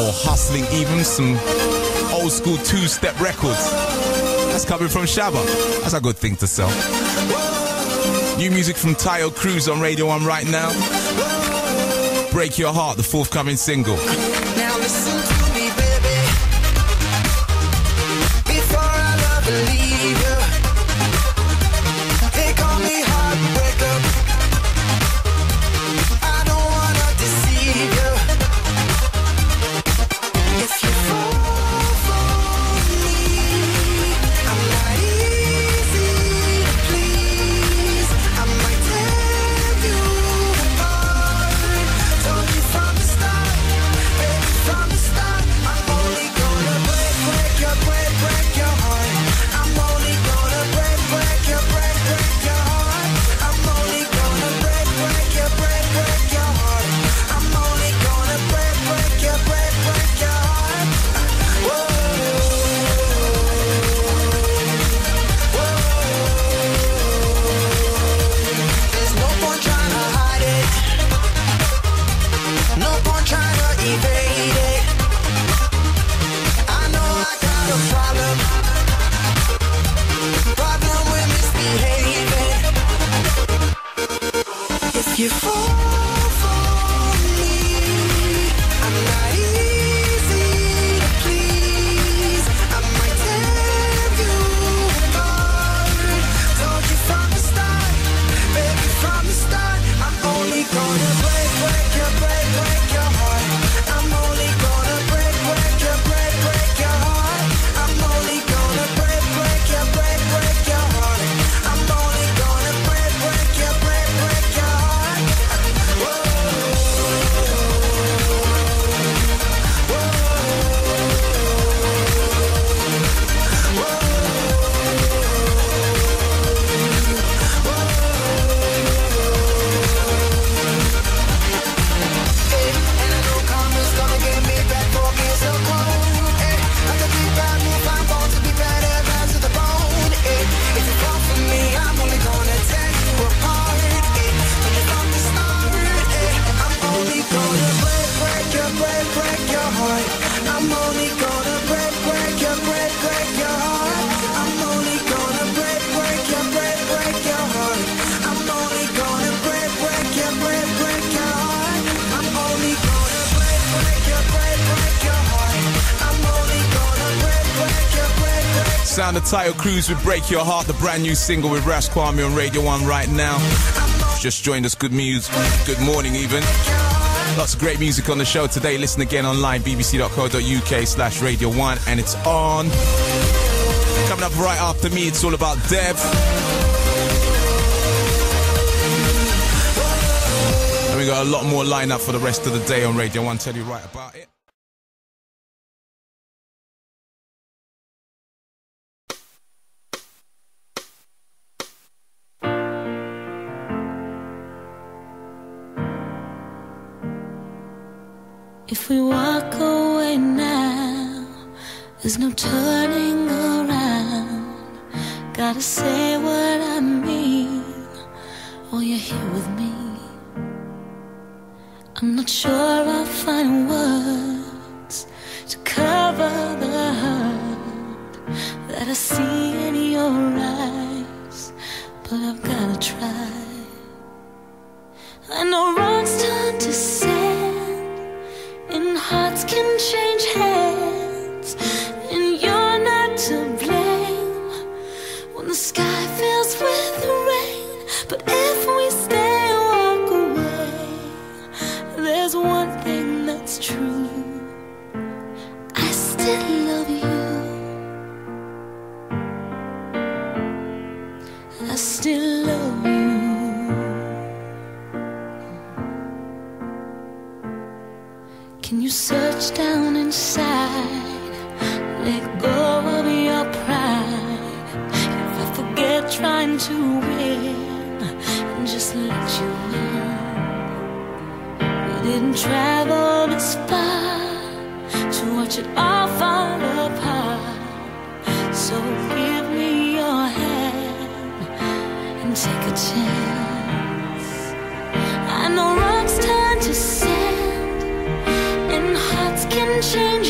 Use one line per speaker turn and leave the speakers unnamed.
or hustling even some old school two step records. That's coming from Shabba. That's a good thing to sell. New music from Taio Cruz on Radio 1 right now. Break Your Heart, the forthcoming single. Sound of Taio Cruz with Break Your Heart, the brand new single with Ras Kwame on Radio 1 right now. Just joined us, good news, good morning even. Lots of great music on the show today. Listen again online, bbc.co.uk slash Radio 1, and it's on. Coming up right after me, it's all about Dev. And we got a lot more lined up for the rest of the day on Radio 1. Tell you right about it.
If we walk away now, there's no turning around. Gotta say what I mean, or you're here with me. I'm not sure I still love you. I still love you. Can you search down inside? Let go of your pride. If I forget trying to win and just let you in, we didn't travel this far watch it all fall apart. So give me your hand and take a chance. I know rocks turn to sand and hearts can change